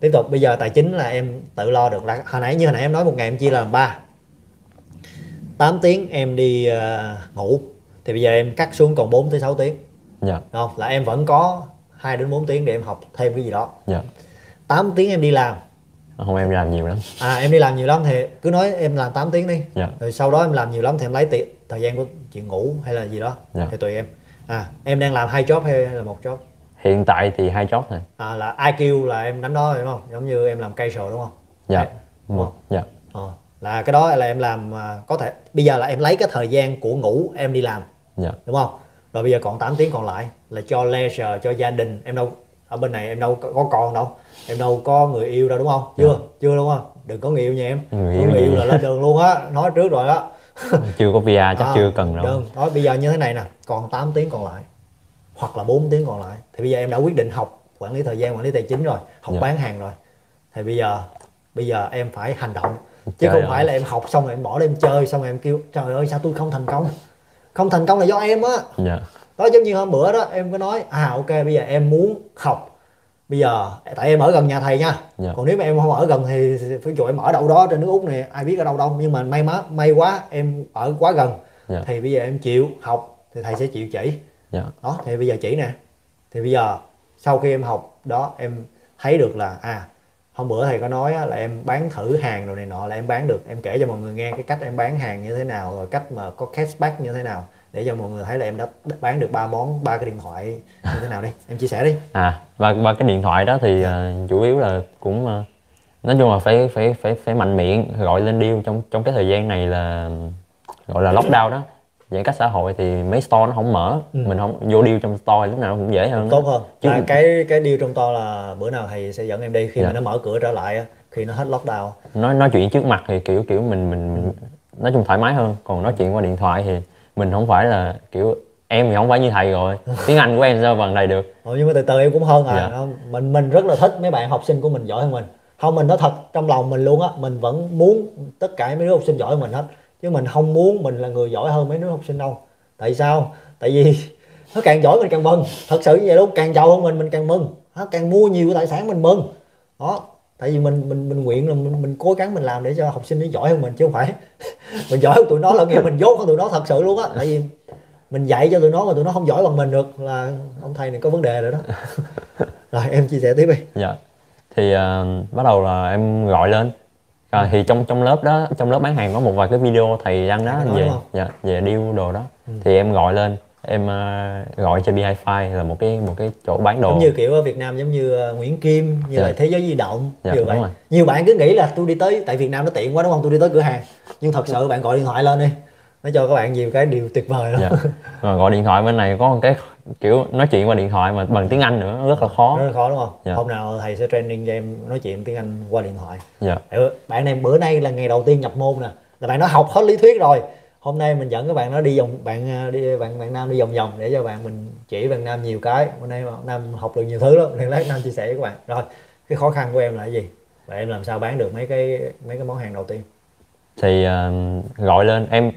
tiếp tục bây giờ tài chính là em tự lo được là hồi nãy như hồi nãy em nói một ngày em chia làm ba. 8 tiếng em đi ờ, ngủ. Thì bây giờ em cắt xuống còn 4 tới 6 tiếng. Dạ. Không? Là em vẫn có 2 đến 4 tiếng để em học thêm cái gì đó. Dạ. 8 tiếng em đi làm. Không em làm nhiều lắm. À em đi làm nhiều lắm thì cứ nói em làm 8 tiếng đi. Dạ. Rồi sau đó em làm nhiều lắm thì em lấy tiền thời gian của chuyện ngủ hay là gì đó Dạ. thì tùy em. À em đang làm hai job hay là một job hiện tại thì hai job này. À là IQ là em đánh đó đúng không? Giống như em làm casual đúng không? Dạ. Đúng một không? dạ. Ờ, là cái đó là em làm à, có thể bây giờ là em lấy cái thời gian của ngủ em đi làm dạ. đúng không? Rồi bây giờ còn 8 tiếng còn lại là cho leisure cho gia đình em đâu ở bên này em đâu có, con đâu em đâu có người yêu đâu đúng không? Chưa chưa đúng không đừng có người yêu nha em. Người yêu người yêu là lên đường luôn á. Nói trước rồi đó chưa có VR chắc À, chưa cần đâu đừng. Đó, bây giờ như thế này nè. Còn 8 tiếng còn lại hoặc là 4 tiếng còn lại. Thì bây giờ em đã quyết định học quản lý thời gian quản lý tài chính rồi học Dạ. bán hàng rồi. Thì bây giờ bây giờ em phải hành động. Chứ không phải là em học xong rồi em bỏ đi em chơi xong rồi em kêu trời ơi sao tôi không thành công? Không thành công là do em á. Dạ. Đó giống như hôm bữa đó em có nói à ok bây giờ em muốn học. Bây giờ tại em ở gần nhà thầy nha. Dạ. còn nếu mà em không ở gần thì ví dụ em ở đâu đó trên nước úc này ai biết ở đâu đâu. Nhưng mà may mắn may quá em ở quá gần. Dạ. thì bây giờ em chịu học thì thầy sẽ chịu chỉ dạ. Đó thì bây giờ chỉ nè. Thì bây giờ sau khi em học đó em thấy được là à hôm bữa thầy có nói á, là em bán thử hàng rồi này nọ là em bán được. Em kể cho mọi người nghe cái cách em bán hàng như thế nào rồi cách mà có cashback như thế nào để cho mọi người thấy là em đã bán được ba món ba cái điện thoại như thế nào đi. Em chia sẻ đi. À và và cái điện thoại đó thì ờ, chủ yếu là cũng ờ, nói chung là phải phải phải phải mạnh miệng gọi lên deal trong trong cái thời gian này là gọi là lockdown đó giãn cách xã hội thì mấy store nó không mở. Mình không vô deal trong store lúc nào cũng dễ hơn. Ừ. tốt hơn. Chứ- à, cái cái deal trong to là bữa nào thầy sẽ dẫn em đi. Khi Dạ. mà nó mở cửa trở lại khi nó hết lockdown. Nói nói chuyện trước mặt thì kiểu kiểu mình mình, mình nói chung thoải mái hơn. Còn nói chuyện qua điện thoại thì mình không phải là kiểu em thì không phải như thầy rồi. Tiếng anh của em sao bằng này được? Ồ, nhưng mà từ từ em cũng hơn à. Dạ. không? mình mình rất là thích mấy bạn học sinh của mình giỏi hơn mình. Không mình nói thật trong lòng mình luôn á mình vẫn muốn tất cả mấy đứa học sinh giỏi hơn mình hết chứ mình không muốn mình là người giỏi hơn mấy đứa học sinh đâu. Tại sao? Tại vì nó càng giỏi mình càng mừng. Thật sự như vậy luôn càng giàu hơn mình mình càng mừng. Nó càng mua nhiều tài sản mình mừng. Đó tại vì mình mình mình nguyện là mình, mình cố gắng mình làm để cho học sinh nó giỏi hơn mình chứ không phải. Mình giỏi hơn tụi nó là nghĩa mình dốt hơn tụi nó thật sự luôn á. Tại vì mình dạy cho tụi nó mà tụi nó không giỏi bằng mình được là ông thầy này có vấn đề rồi đó. Rồi em chia sẻ tiếp đi. Dạ. Thì ờ, bắt đầu là em gọi lên à, thì trong trong lớp đó trong lớp bán hàng có một vài cái video thầy đăng đó về dạ về deal đồ đó. Thì em gọi lên em ờ, gọi cho Bi-Fi là một cái một cái chỗ bán đồ. Giống như kiểu ở Việt Nam giống như ờ, Nguyễn Kim như Dạ. là thế giới di động Dạ, như vậy rồi. nhiều bạn cứ nghĩ là tôi đi tới tại Việt Nam nó tiện quá đúng không? Tôi đi tới cửa hàng. Nhưng thật sự bạn gọi điện thoại lên đi nó cho các bạn nhiều cái điều tuyệt vời lắm. Dạ. Rồi gọi điện thoại bên này có một cái kiểu nói chuyện qua điện thoại mà bằng tiếng Anh nữa rất là khó. Rất là khó đúng không? Dạ. hôm nào thầy sẽ training cho em nói chuyện tiếng Anh qua điện thoại. Dạ. Bạn này bữa nay là ngày đầu tiên nhập môn nè. Là bạn nó học hết lý thuyết rồi. Hôm nay mình dẫn các bạn nó đi vòng bạn à, đi bạn bạn nam đi vòng vòng để cho bạn mình chỉ bạn nam nhiều cái. Hôm nay bạn nam học được nhiều thứ lắm nên lát nam chia sẻ với các bạn. Rồi cái khó khăn của em là cái gì? Và em làm sao bán được mấy cái mấy cái món hàng đầu tiên? Thì ờ, gọi lên em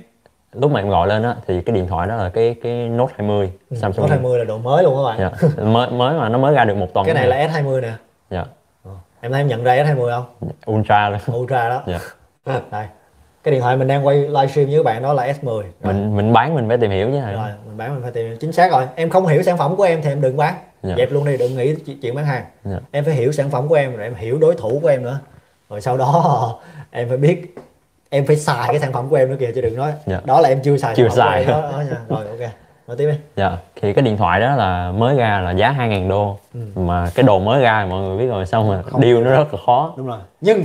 lúc mà em gọi lên á thì cái điện thoại đó là cái cái Note 20 Samsung. Note 20 là độ mới luôn các bạn. Dạ. mới mới mà nó mới ra được một tuần cái này là S20 nè. Dạ. Ờ. em thấy em nhận ra S20 không? Ultra luôn Ultra đó. Dạ. Đây. Cái điện thoại mình đang quay livestream với các bạn đó là S10 rồi. mình mình bán mình phải tìm hiểu chứ rồi mình bán mình phải tìm chính xác rồi. Em không hiểu sản phẩm của em thì em đừng bán. Dạ. dẹp luôn đi đừng nghĩ chuyện- chuyện bán hàng. Dạ. em phải hiểu sản phẩm của em rồi em hiểu đối thủ của em nữa. Rồi sau đó em phải biết em phải xài cái sản phẩm của em nữa kìa chứ đừng nói. Dạ. đó là em chưa xài Chưa xài. đó, đó nha. rồi ok. Nói tiếp đi. Dạ thì cái điện thoại đó là mới ra là giá 2.000 đô. Ừ. mà cái đồ mới ra mọi người biết rồi xong mà Không. deal nó rất là khó. Đúng rồi. Nhưng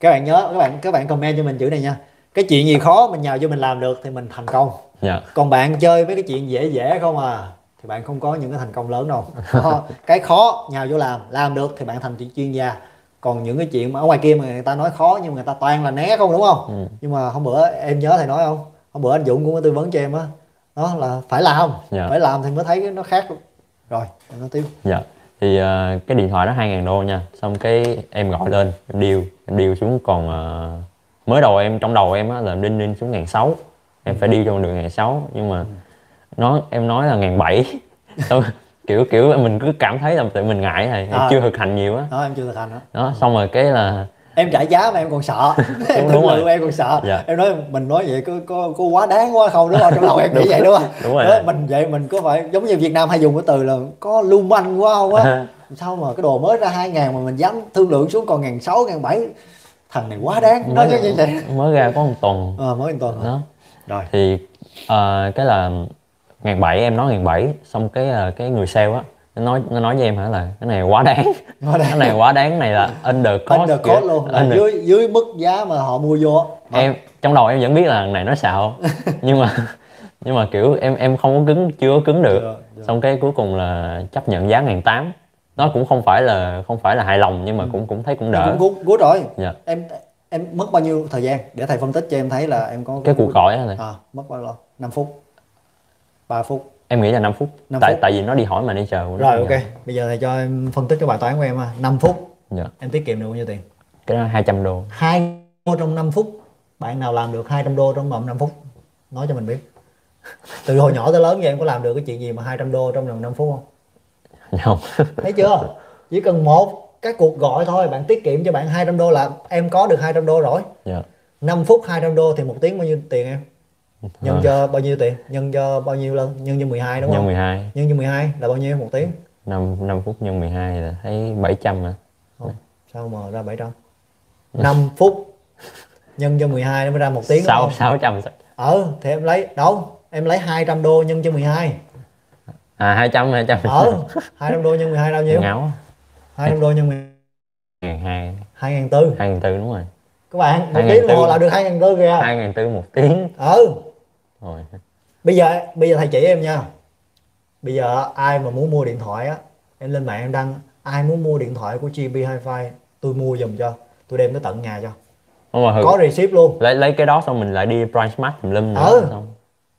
các bạn nhớ các bạn các bạn comment cho mình chữ này nha. Cái chuyện gì khó mình nhờ cho mình làm được thì mình thành công. Dạ. Còn bạn chơi mấy cái chuyện dễ dễ không à thì bạn không có những cái thành công lớn đâu. Đó, cái khó nhào vô làm làm được thì bạn thành chuyên gia còn những cái chuyện mà ở ngoài kia mà người ta nói khó nhưng mà người ta toàn là né không đúng không? Ừ. nhưng mà hôm bữa em nhớ thầy nói không? Hôm bữa anh Dũng cũng có tư vấn cho em á. Đó là phải làm Dạ. phải làm thì mới thấy nó khác. Rồi em nói tiếp. Dạ. Thì ờ, cái điện thoại đó 2.000 đô nha. Xong cái em gọi lên em deal em deal xuống. Còn ờ, mới đầu em trong đầu em á là đinh đinh xuống ngàn sáu. Em phải đi cho được ngàn sáu. Nhưng mà nó em nói là ngàn bảy kiểu kiểu mình cứ cảm thấy là tự mình ngại này À. chưa thực hành nhiều á. Đó em chưa thực hành đó đó xong rồi cái là em trả giá mà em còn sợ. Em đúng đúng rồi. em còn sợ. Dạ. em nói mình nói vậy có có, có quá đáng quá không đúng không? Trong lòng em nghĩ vậy đúng không? Đúng rồi. Đó, mình vậy mình có phải giống như Việt Nam hay dùng cái từ là có lưu manh quá không á. Sao mà cái đồ mới ra hai ngàn mà mình dám thương lượng xuống còn ngàn sáu ngàn bảy? Thằng này quá đáng. Nói như vậy. mới ra có một tuần. Ờ mới một tuần đó. Rồi. Thì ờ, cái là ngàn bảy em nói ngàn bảy xong cái ờ, cái người sale á nó nói nó nói với em hả là cái này quá đáng. Quá đáng. cái này quá đáng này là under cost under cost luôn là under- dưới dưới mức giá mà họ mua vô em trong đầu em vẫn biết là này nó xạo nhưng mà nhưng mà kiểu em em không có cứng chưa có cứng được. Chưa, chưa. xong cái cuối cùng là chấp nhận giá ngàn tám. Nó cũng không phải là không phải là hài lòng nhưng mà cũng cũng thấy cũng Em đỡ. cũng good, good rồi. Dạ. em em mất bao nhiêu thời gian để thầy phân tích cho em thấy là em có cái cuộc gọi là à, mất bao lâu? 5 phút 3 phút. Em nghĩ là 5 phút. Năm tại phút. tại vì nó đi hỏi mà đi chờ. Của nó rồi dạ. ok. Bây giờ thầy cho em phân tích cái bài toán của em ha. 5 phút. Dạ. em tiết kiệm được bao nhiêu tiền? Cái đó 200 đô. Hai đô trong 5 phút. Bạn nào làm được 200 đô trong vòng 5 phút? Nói cho mình biết. Từ hồi nhỏ tới lớn vậy em có làm được cái chuyện gì mà 200 đô trong vòng 5 phút không? Không. Thấy chưa? Chỉ cần một cái cuộc gọi thôi bạn tiết kiệm cho bạn 200 đô là em có được 200 đô rồi. Dạ. 5 phút 200 đô thì một tiếng bao nhiêu tiền em nhân Rồi. cho bao nhiêu tiền? Nhân cho bao nhiêu lần? Nhân cho 12 đúng nhân không 12 nhân cho 12 là bao nhiêu? Một tiếng. 5, 5 phút nhân 12 là thấy 700 à không sao mà ra 700 5 phút nhân cho 12 nó mới ra một tiếng đúng 6 không 600 ờ thì em lấy đâu em lấy 200 đô nhân cho 12 à 200 200 ờ 200 đô nhân 12 là bao nhiêu? Ngáo. 200 đô nhân 12 ngàn hai. 2004 hai ngàn tư đúng rồi. Các bạn một 2.400. tiếng đồng hồ là được 2004 kìa. hai ngàn tư một tiếng. Ừ rồi. Bây giờ bây giờ thầy chỉ em nha. Bây giờ ai mà muốn mua điện thoại á em lên mạng em đăng ai muốn mua điện thoại của GB Hi-Fi tôi mua giùm cho. Tôi đem tới tận nhà cho. Không mà có receipt luôn. lấy lấy cái đó xong mình lại đi price match tùm lum nữa Ừ. xong.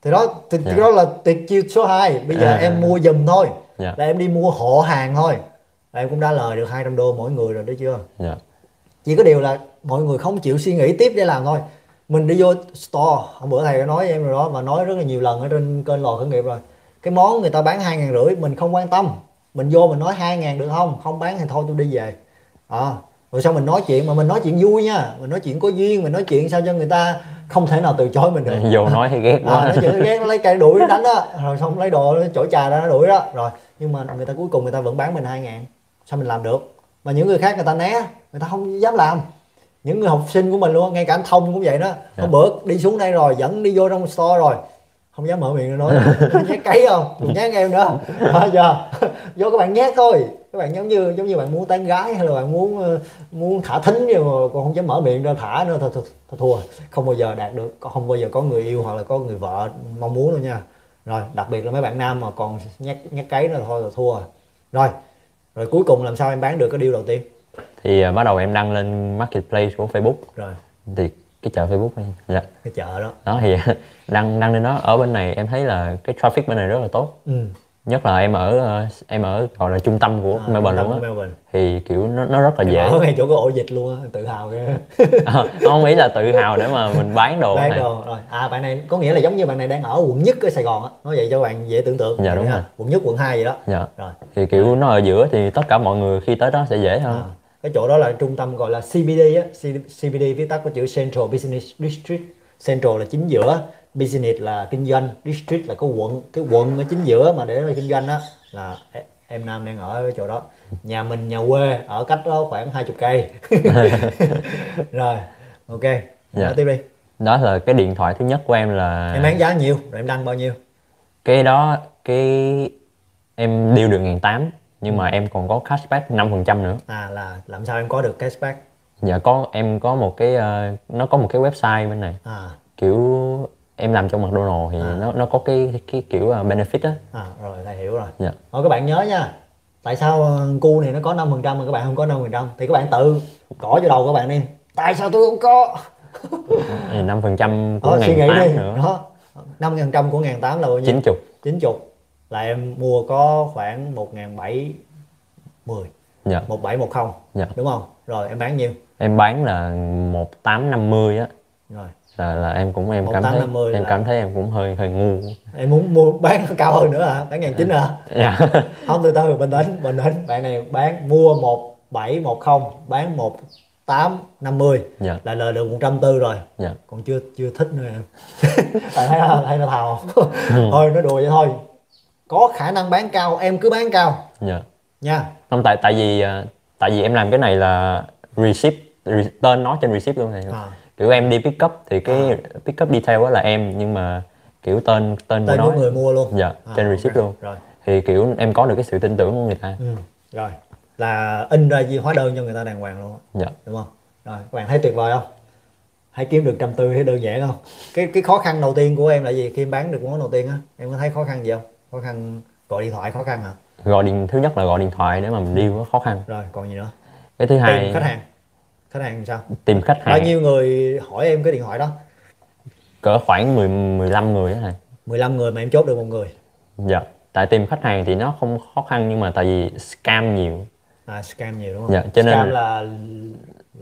Thì đó thì, thì Dạ. đó là tuyệt chiêu số 2 bây giờ À. em mua giùm thôi. Dạ. là em đi mua hộ hàng thôi. Là em cũng đã lời được 200 đô mỗi người rồi đấy chưa? Dạ. Chỉ có điều là mọi người không chịu suy nghĩ tiếp để làm thôi mình đi vô store hôm bữa thầy có nói với em rồi đó và nói rất là nhiều lần ở trên kênh lò khởi nghiệp rồi. Cái món người ta bán hai ngàn rưỡi mình không quan tâm. Mình vô mình nói hai ngàn được không? Không bán thì thôi tôi đi về. À, rồi sao mình nói chuyện? Mà mình nói chuyện vui nha. Mình nói chuyện có duyên mình nói chuyện sao cho người ta không thể nào từ chối mình được. Vô nói hay ghét à, quá. nói chuyện ghét nó lấy cây đuổi đánh đó rồi xong lấy đồ nó chổi trà ra nó đuổi đó. Rồi nhưng mà người ta cuối cùng người ta vẫn bán mình hai ngàn. Sao mình làm được? Mà những người khác người ta né người ta không dám làm những người học sinh của mình luôn ngay cả anh thông cũng vậy đó. Hôm bữa đi xuống đây rồi dẫn đi vô trong store rồi. Không dám mở miệng nói. Nhét cấy không đừng nhát em nữa. À, giờ vô các bạn nhát thôi. Các bạn giống như giống như bạn muốn tán gái hay là bạn muốn ờ, muốn thả thính nhưng mà còn không dám mở miệng ra thả nữa thôi, thôi, thôi thua. Không bao giờ đạt được không bao giờ có người yêu hoặc là có người vợ mong muốn đâu nha. Rồi đặc biệt là mấy bạn nam mà còn nhát nhát cấy nữa thôi là thua. Rồi rồi cuối cùng làm sao em bán được cái deal đầu tiên thì à, bắt đầu em đăng lên marketplace của Facebook. Rồi. Thì cái chợ Facebook ấy. dạ. cái chợ đó. Đó thì đăng đăng lên đó. Ở bên này em thấy là cái traffic bên này rất là tốt. Ừ. nhất là em ở ờ, em ở gọi là trung tâm của À, Melbourne luôn á. thì kiểu nó, nó rất là dễ. Ở ngay chỗ có ổ dịch luôn á tự hào ghê. Ờ, không nghĩ là tự hào để mà mình bán đồ bán này. đồ rồi. À bạn này có nghĩa là giống như bạn này đang ở quận nhất ở Sài Gòn á. Nói vậy cho bạn dễ tưởng tượng. Dạ, đúng rồi. quận nhất quận 2 vậy đó. Dạ. rồi. Thì kiểu nó ở giữa thì tất cả mọi người khi tới đó sẽ dễ hơn. À, cái chỗ đó là trung tâm gọi là CBD á CBD viết tắt của chữ Central Business District. Central là chính giữa business là kinh doanh district là có quận cái quận ở chính giữa mà để là kinh doanh á. Là e- em nam đang ở cái chỗ đó. Nhà mình nhà quê ở cách đó khoảng 20 cây. Rồi ok Dạ. nói tiếp đi. Đó là cái điện thoại thứ nhất của em là em bán giá nhiêu? Rồi em đăng bao nhiêu? Cái đó cái em deal được ngàn tám nhưng mà em còn có cashback 5% nữa. À là làm sao em có được cashback? Dạ có em có một cái ờ, nó có một cái website bên này. À. Kiểu em làm trong McDonald thì À. nó nó có cái cái kiểu ờ, benefit á. À rồi thầy hiểu rồi. Dạ. Rồi các bạn nhớ nha. Tại sao ờ, cu này nó có 5% mà các bạn không có 5% Thì các bạn tự gõ vô đầu các bạn đi. Tại sao tôi không có? Năm phần trăm của ngàn tám nữa. Đó. 5% của ngàn tám là bao nhiêu? chín chục. 90 Là em mua có khoảng 1 ngàn 7 10 dạ. 1710 Dạ. Đúng không? Rồi em bán nhiêu? em bán là một tám năm mươi á. Rồi. Là là em cũng em Một cảm thấy em là- cảm thấy em cũng hơi hơi ngu. Em muốn mua bán cao hơn nữa hả? Bán ngàn chín hả? Dạ. Không từ từ bình tĩnh bình tĩnh. Bạn này bán mua một bảy một không bán một tám năm mươi là lời được một trăm tư rồi. Dạ. Còn chưa chưa thích nữa em. Thấy nó thấy nó thào không? Thôi nó đùa vậy thôi có khả năng bán cao em cứ bán cao. Dạ. Nha. Không tại tại vì à, tại vì em làm cái này là receipt re, tên nó trên receipt luôn này à, kiểu em đi pick up thì cái pick up detail đó là em nhưng mà kiểu tên tên của tên nó của người mua luôn. Dạ À, trên receipt luôn. Rồi. Thì kiểu em có được cái sự tin tưởng của người ta. Ừ, rồi. Là in ra gì hóa đơn cho người ta đàng hoàng luôn dạ. Đúng không? Rồi các bạn thấy tuyệt vời không? Hãy kiếm được trăm tư thấy đơn giản không? Cái cái khó khăn đầu tiên của em là gì? Khi em bán được món đầu tiên á em có thấy khó khăn gì không khó khăn gọi điện thoại khó khăn hả? Gọi điện thứ nhất là gọi điện thoại để mà mình có khó khăn. Rồi còn gì nữa? Cái thứ hai tìm khách hàng. Khách hàng sao? Tìm khách bao hàng. nhiêu người hỏi em cái điện thoại đó? Cỡ khoảng 10 15 người đó này 15 người mà em chốt được một người. Dạ tại tìm khách hàng thì nó không khó khăn nhưng mà tại vì scam nhiều. À scam nhiều đúng không? Dạ, cho nên- scam là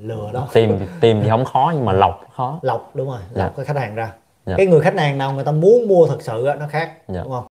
lừa đó. tìm tìm thì không khó nhưng mà lọc khó. Lọc đúng rồi. Dạ. lọc cái khách hàng ra. Dạ. cái người khách hàng nào người ta muốn mua thật sự á, nó khác Dạ. đúng không